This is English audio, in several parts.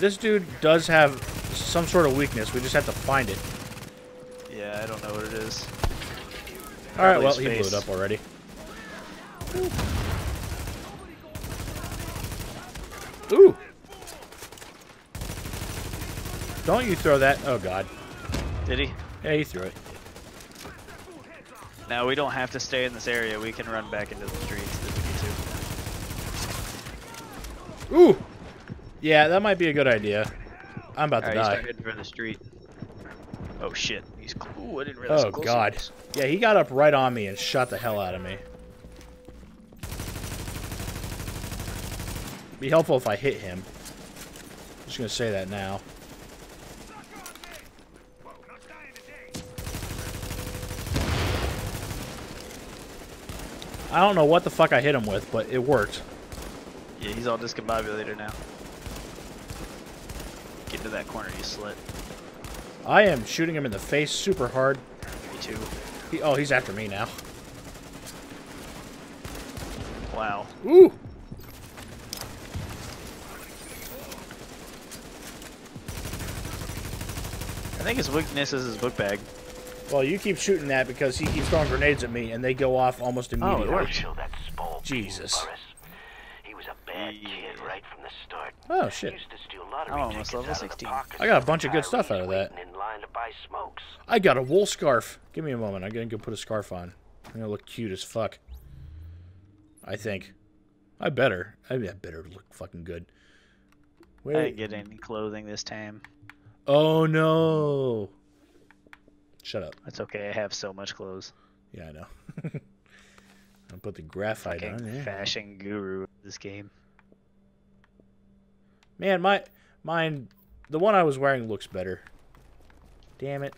this dude does have some sort of weakness. We just have to find it. Yeah, I don't know what it is. All right, well, he blew it up already. Ooh. Don't you throw that. Oh, God. Did he? Yeah, he threw it. Now we don't have to stay in this area. We can run back into the streets if we need to. Ooh. Yeah, that might be a good idea. I'm about to Alright, you die. start heading for the street. Oh shit, he's Ooh, I didn't realize Oh, God. Yeah, he got up right on me and shot the hell out of me. Be helpful if I hit him. Just gonna say that now. I don't know what the fuck I hit him with, but it worked. Yeah, he's all discombobulated now. Get into that corner, you slit. I am shooting him in the face super hard. Me too. He, oh, he's after me now. Wow. Ooh! I think his weakness is his book bag. Well, you keep shooting that because he keeps throwing grenades at me, and they go off almost oh, immediately. worked. Show that small Jesus. Boris. He was a bad kid Yeah. Right from the start. Oh, shit. Used to steal lottery I'm almost level out of the 16. I got a bunch of good stuff out of that. In line to buy smokes. I got a wool scarf. Give me a moment. I'm gonna go put a scarf on. I'm gonna look cute as fuck. I think. I better. I I better look fucking good. I didn't get any clothing this time. Oh no. Shut up. That's okay, I have so much clothes. Yeah, I know. I'll put the graphite on. Yeah. fashion guru of this game. Man, my mine the one I was wearing looks better. Damn it.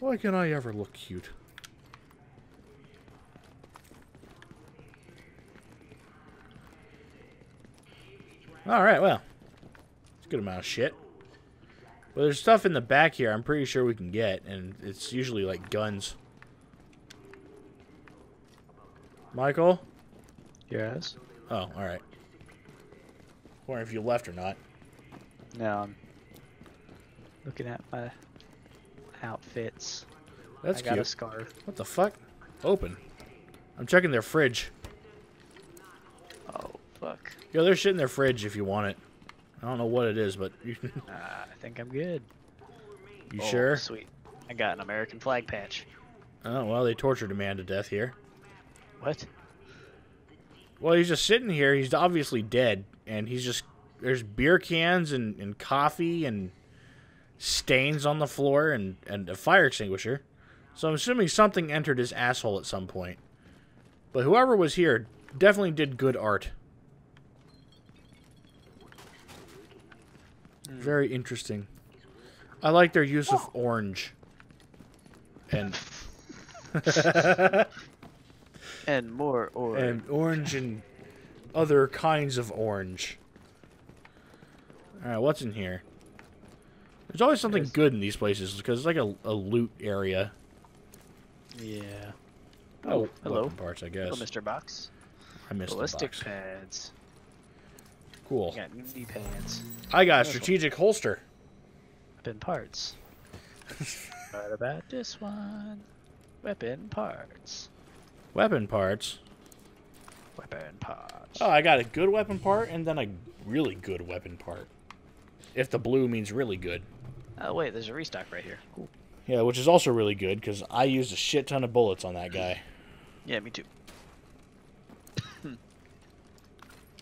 Why can't I ever look cute? Alright, well. It's a good amount of shit. But there's stuff in the back here I'm pretty sure we can get, and it's usually like guns. Michael? Yes? Oh, alright. Wondering if you left or not. No, I'm looking at my outfits. That's I got cute. a scarf. What the fuck? Open. I'm checking their fridge. Oh, fuck. Yo, there's shit in their fridge if you want it. I don't know what it is, but you, Uh, I think I'm good. you Oh, sure? Sweet. I got an American flag patch. Oh, well, they tortured a man to death here. What? Well, he's just sitting here. He's obviously dead. And he's just. There's beer cans and, and coffee and stains on the floor and, and a fire extinguisher. So I'm assuming something entered his asshole at some point. But whoever was here definitely did good art. Hmm. Very interesting. I like their use of orange. And And more orange. and orange and other kinds of orange. All right, what's in here? There's always something There's- good in these places because it's like a, a loot area. yeah. Oh, oh hello. parts, I Hello, guess. Mr. Box. I missed the Ballistic box. pads. Cool. I got knee pads. I got a strategic holster. Weapon parts. what about this one? Weapon parts. Weapon parts. Weapon parts. Oh, I got a good weapon part and then a really good weapon part. If the blue means really good. Oh wait, there's a restock right here. Cool. Yeah, which is also really good because I used a shit ton of bullets on that guy. Yeah, me too.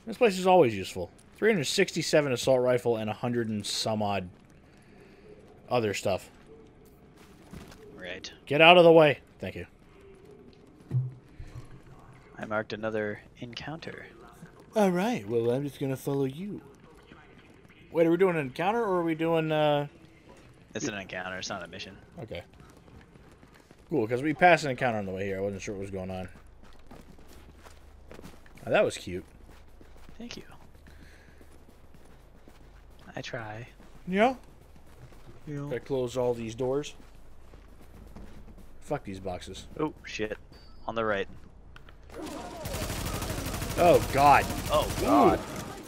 This place is always useful. 367 assault rifle and 100 and some odd other stuff. Right. Get out of the way. Thank you. I marked another encounter. All right. Well, I'm just going to follow you. Wait, are we doing an encounter or are we doing uh It's an encounter. It's not a mission. okay. Cool, because we passed an encounter on the way here. I wasn't sure what was going on. Oh, that was cute. Thank you. I try. Yeah. Yeah. Gotta close all these doors. Fuck these boxes. Oh shit. On the right. Oh God. Oh god.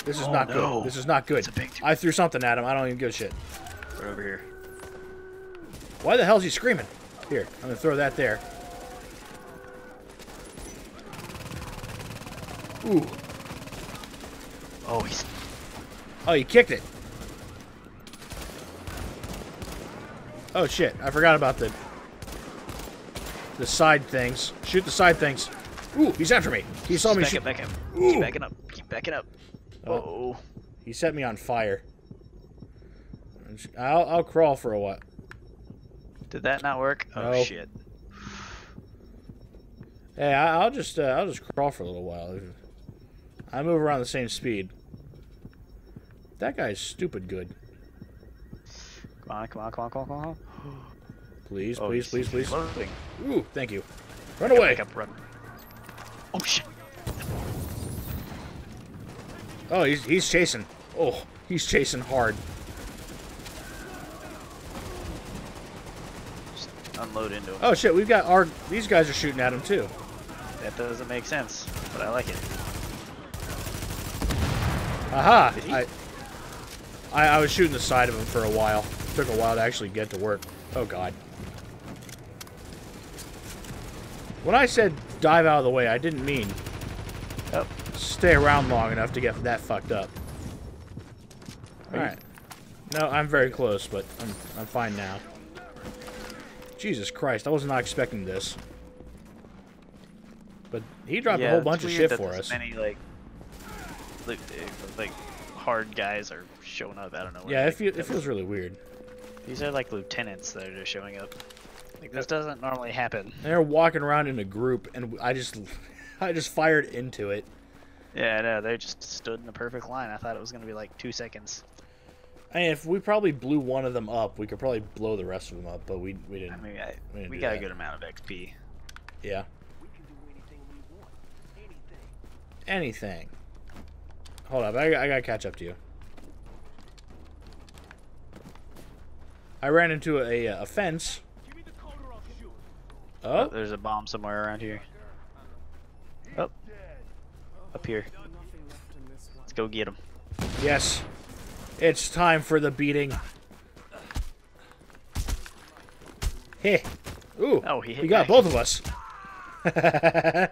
This is Oh, not no. good. This is not good. It's a big I threw something at him. I don't even give a shit. Right over here. Why the hell is he screaming? Here, I'm gonna throw that there. Ooh. Oh, he's. Oh, you kicked it. Oh shit! I forgot about the the side things. Shoot the side things. Ooh, he's after me. He saw me back shoot. up, back up. Ooh. Keep backing up. Keep backing up. Oh. Oh. He set me on fire. I'll, I'll crawl for a while. Did that not work? Oh No. shit. Hey, I, I'll just uh, I'll just crawl for a little while. I move around the same speed. That guy's stupid good. Come on, come on, come on, come on, come on. Please, Oh, please, he's- please, please. Loading. Ooh, thank you. Run away. Back up, run. Oh shit. Oh, he's he's chasing. Oh, he's chasing hard. Just unload into him. Oh shit, we've got our these guys are shooting at him too. That doesn't make sense, but I like it. Aha! Did he? I, I I was shooting the side of him for a while. Took a while to actually get to work. Oh god. When I said dive out of the way, I didn't mean Oh, stay around long enough to get that fucked up. Alright. No, I'm very close, but I'm, I'm fine now. Jesus Christ, I was not expecting this. But he dropped a whole bunch of shit for us. Many like, like, eh, like hard guys are showing up. I don't know. Yeah, it, feel, it feels really weird. These are like lieutenants that are just showing up. Like this doesn't normally happen. They're walking around in a group, and I just, I just fired into it. Yeah, I know. They just stood in a perfect line. I thought it was gonna be like two seconds. I mean, if we probably blew one of them up, we could probably blow the rest of them up, but we we didn't. mean, I, We didn't we do got a good amount of XP. Yeah. Anything. Hold up, I, I gotta catch up to you. I ran into a, a fence. Oh, Oh, there's a bomb somewhere around here. Oh, up here. Let's go get him. yes. It's time for the beating. Hey. Ooh. Oh, he hit We got both of us.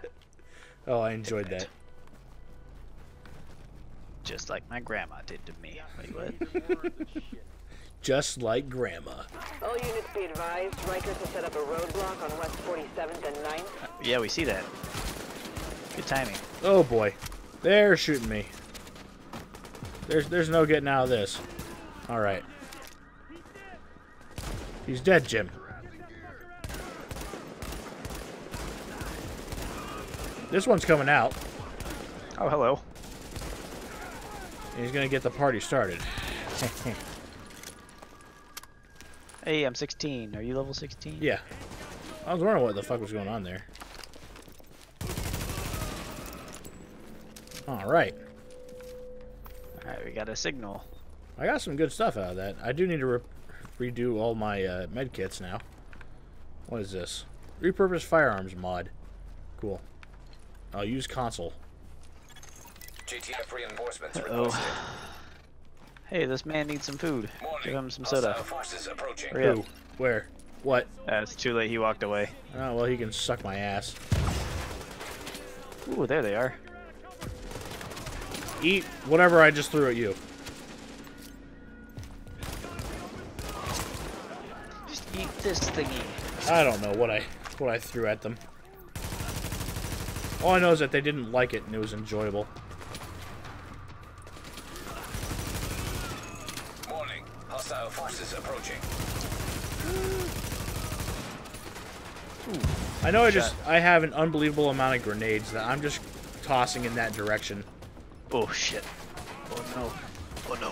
oh, I enjoyed that. Just like my grandma did to me. Wait, what? Just like Grandma. All units be advised, Rikers has set up a roadblock on West 47th and 9th. yeah, we see that. Good timing. Oh boy. They're shooting me. There's there's no getting out of this. Alright. He's dead, Jim. This one's coming out. Oh, hello. He's gonna get the party started. Hey, I'm 16. Are you level 16? yeah. I was wondering what the fuck was going on there. Alright. Alright, we got a signal. I got some good stuff out of that. I do need to re redo all my uh, med kits now. What is this? Repurposed firearms mod. Cool. I'll use console. JTF reinforcements Uh-oh. requested. Hey, this man needs some food. Warning. Give him some Hostile soda. forces approaching. Hurry up. Who? Where? What? Uh, it's too late. He walked away. Oh, well, he can suck my ass. Ooh, there they are. Eat whatever I just threw at you. Just eat this thingy. I don't know what I what I threw at them. All I know is that they didn't like it and it was enjoyable. Warning. Hostile forces approaching. I know I just I have an unbelievable amount of grenades that I'm just tossing in that direction. Oh shit. Oh no. Oh no.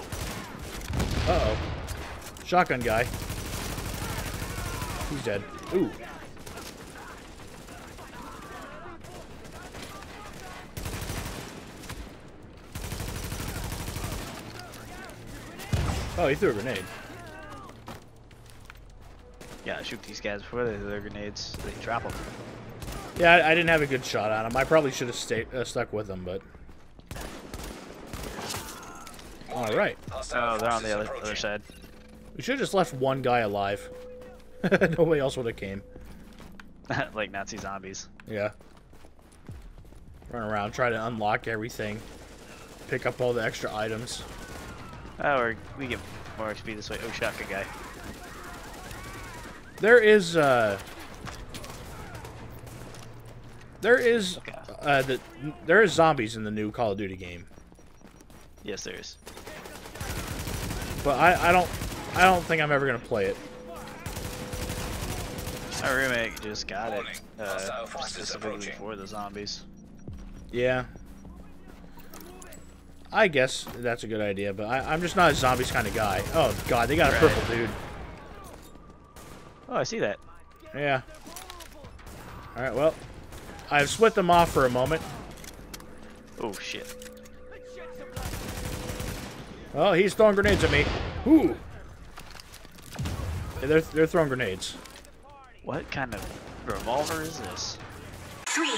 Uh oh. Shotgun guy. He's dead. Ooh. Oh, he threw a grenade. Yeah, shoot these guys before they throw their grenades. They drop them. Yeah, I, I didn't have a good shot on him. I probably should have stayed uh, stuck with him, but All right. Hostile Oh, they're on the other other side. We should have just left one guy alive. Nobody else would have came. like Nazi zombies. Yeah. Run around, try to unlock everything. Pick up all the extra items. Oh, or we get more XP this way. Oh, shotgun guy. There is uh There is uh the there is zombies in the new Call of Duty game. Yes, there is. But I, I don't I don't think I'm ever gonna play it. My roommate just got it uh, specifically for the zombies. Yeah. I guess that's a good idea, but I, I'm just not a zombies kind of guy. Oh god, they got a purple dude. Oh, I see that. Yeah. Alright, well. I've split them off for a moment. Oh shit. Oh, he's throwing grenades at me. Ooh. Yeah, they're, they're throwing grenades. What kind of revolver is this? Three